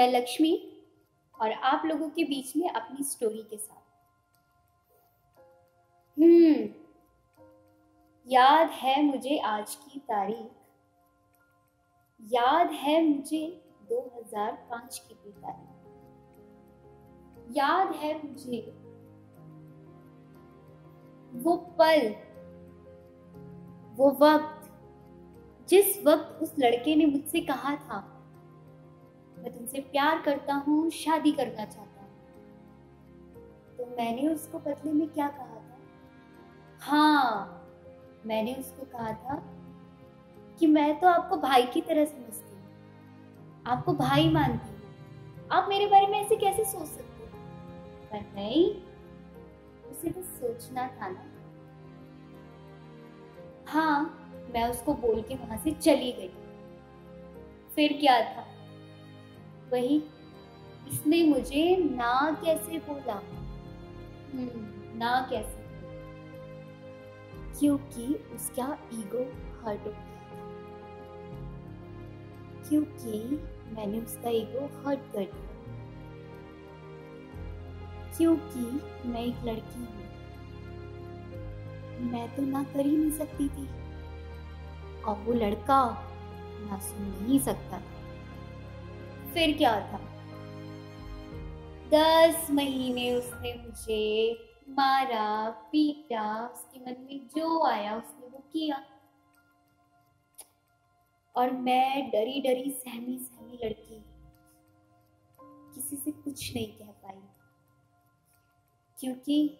मैं लक्ष्मी और आप लोगों के बीच में अपनी स्टोरी के साथ। हम्म याद है मुझे आज की तारीख। याद है मुझे 2005 की भी तारीख। याद है मुझे वो पल, वो वक्त, जिस वक्त उस लड़के ने मुझसे कहा था मैं तुमसे प्यार करता हूँ, शादी करना चाहता हूँ। तो मैंने उसको बदले में क्या कहा था? हाँ मैंने उसको कहा था कि मैं तो आपको भाई की तरह समझती हूँ। आपको भाई मानती हूँ। आप मेरे बारे में ऐसे कैसे सोच सकते हो? पर नहीं, उसे तो सोचना था ना। हाँ मैं उसको बोल के वहाँ से चली गई। फिर क्या था? वही इसने मुझे ना कैसे बोला? हम्म, ना कैसे? क्योंकि उसका ईगो हर्ट हो गया। क्योंकि मैंने उसका ईगो हर्ट कर दिया। क्योंकि मैं एक लड़की हूँ। मैं तो ना कर ही नहीं सकती थी। और वो लड़का ना सुन नहीं सकता था। फिर क्या था? दस महीने उसने मुझे मारा, पीटा, उसके मन में जो आया उसने वो किया। और मैं डरी डरी, सहमी सहमी लड़की किसी से कुछ नहीं कह पाई, क्योंकि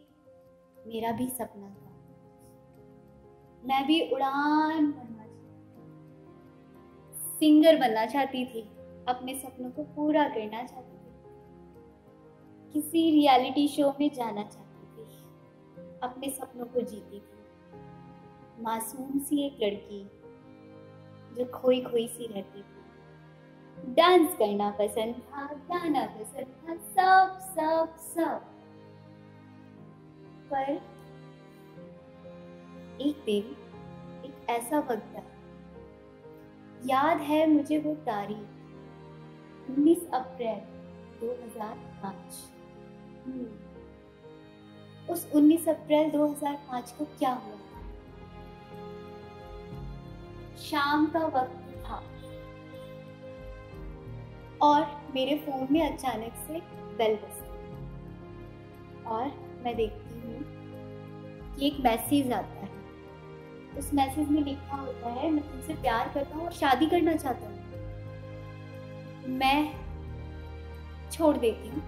मेरा भी सपना था। मैं भी उड़ान बनना सिंगर बनना चाहती थी। अपने सपनों को पूरा करना चाहती थी। किसी रियलिटी शो में जाना चाहती थी। अपने सपनों को जीती थी। मासूम सी एक लड़की जो खोई खोई सी रहती थी। डांस करना पसंद था, गाना पसंद था, सब सब सब। पर एक दिन एक ऐसा वक्त था याद है मुझे वो तारीख? 19 अप्रैल 2005 हम्म। उस 19 अप्रैल 2005 को क्या हुआ शाम का वक्त था। और मेरे फ़ोन में अचानक से बेल बजती और मैं देखती हूँ कि एक मैसेज आता है। उस मैसेज में लिखा होता है, मैं तुमसे प्यार करता हूँ और शादी करना चाहता हूँ। मैं छोड़ देती हूँ,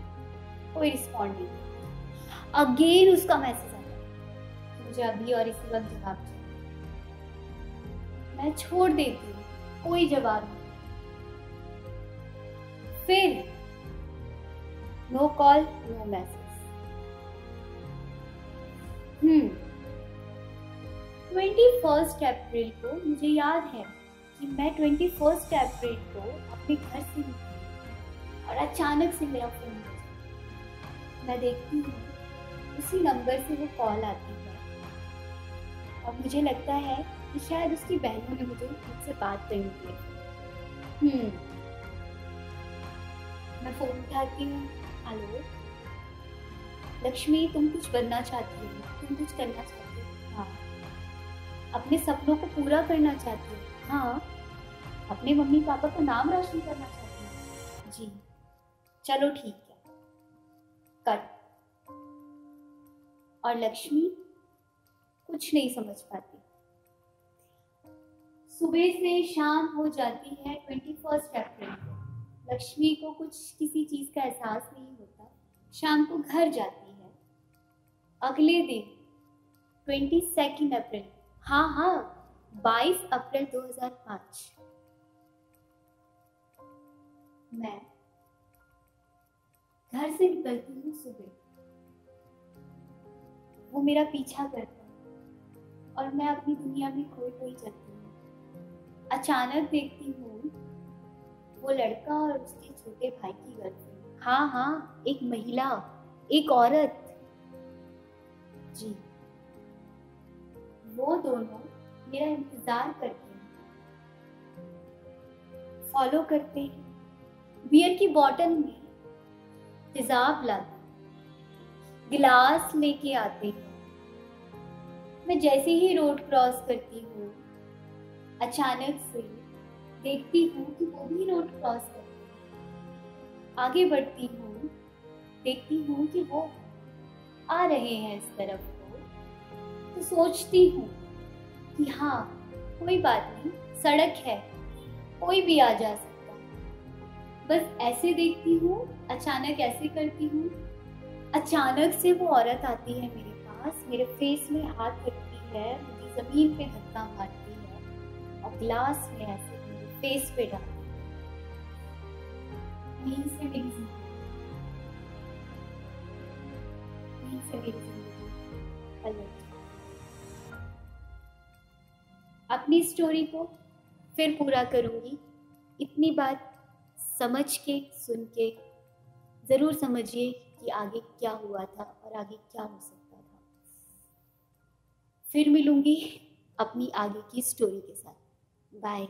कोई रिस्पॉन्ड नहीं अगेन उसका मैसेज आता है। मुझे अभी और इसी वक्त जवाब मैं छोड़ देती हूँ, कोई जवाब नहीं फिर no call no message hmm twenty first April को मुझे याद है। कि मैं ट्वेंटी फ़र्स्ट अप्रैल को अपने घर से निकली और अचानक से मेरा फ़ोन मैं देखती हूँ, उसी नंबर से वो कॉल आती है। और मुझे लगता है कि शायद उसकी बहनों ने मुझे मुझसे बात करनी है। हम्म। मैं फ़ोन उठाती हूँ। हेलो लक्ष्मी, तुम कुछ बनना चाहती हो? तुम कुछ करना चाहती हो? हाँ। अपने सपनों को पूरा करना चाहती हूँ? हाँ। अपने मम्मी पापा का नाम रोशन करना चाहती हूँ। जी। चलो ठीक है। कट और लक्ष्मी, कुछ नहीं समझ पाती। सुबह से शाम हो जाती है ट्वेंटी फ़र्स्ट अप्रैल को। लक्ष्मी को कुछ किसी चीज़ का एहसास नहीं होता। शाम को घर जाती है। अगले दिन ट्वेंटी सेकेंड अप्रैल हाँ हाँ बाईस अप्रैल 2005 मैं घर से निकलती हूँ सुबह। वो मेरा पीछा करता है और मैं अपनी दुनिया में खोई खोई चलती हूँ। अचानक देखती हूँ वो लड़का और उसके छोटे भाई की गर्लफ्रेंड। हाँ हाँ एक महिला, एक औरत। जी। वो दोनों मेरा इंतज़ार करते हैं। फॉलो करते हैं। बियर की बॉटल में तेजाब लाते गिलास लेके आते मैं जैसे ही रोड क्रॉस करती हूँ, अचानक से देखती हूँ कि वो भी रोड क्रॉस करते हैं। आगे बढ़ती हूँ, देखती हूँ कि वो आ रहे हैं इस तरफ़ को। तो सोचती हूँ कि हाँ कोई बात नहीं, सड़क है, कोई भी आ जा सकता बस ऐसे देखती हूँ, अचानक ऐसे करती हूँ। अचानक से वो औरत आती है मेरे पास, मेरे फेस में हाथ रखती है मुझे ज़मीन पे धक्का मारती है और ग्लास में ऐसे मेरे फेस पे डालती है। अलग अपनी स्टोरी को फिर पूरा करूँगी। इतनी बात समझ के, सुन के, ज़रूर समझिए कि आगे क्या हुआ था और आगे क्या हो सकता था। फिर मिलूँगी अपनी आगे की स्टोरी के साथ। बाय